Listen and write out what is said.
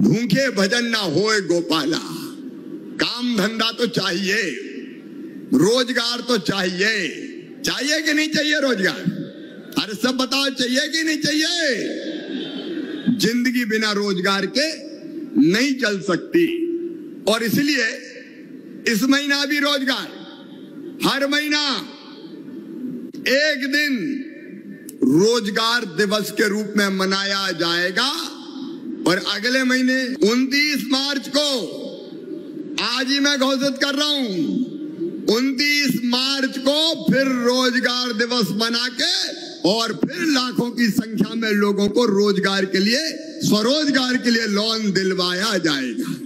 भूखे भजन ना होए गोपाला। काम धंधा तो चाहिए, रोज़गार तो चाहिए। चाहिए कि नहीं चाहिए रोज़गार? अरे सब बताओ, चाहिए कि नहीं चाहिए? ज़िंदगी बिना रोज़गार के नहीं चल सकती। और इसलिए इस महीना भी रोज़गार, हर महीना एक दिन रोज़गार दिवस के रूप में मनाया जाएगा। और अगले महीने 29 मार्च को, आज ही मैं घोषित कर रहा हूँ 29 मार्च को फिर रोज़गार दिवस बना के और फिर लाखों की संख्या में लोगों को रोज़गार के लिए, स्वरोजगार के लिए लोन दिलवाया जाएगा।